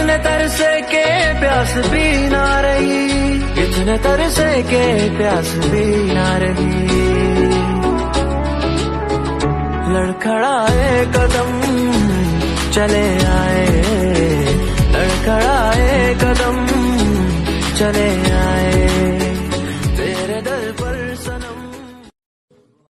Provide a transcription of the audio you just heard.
इतने तरसे के प्यास भी ना रही। इतने तरसे के प्यास भी ना रही। लड़खड़ाए कदम चले आए। लड़खड़ाए कदम चले आए। तेरे दर पर सनम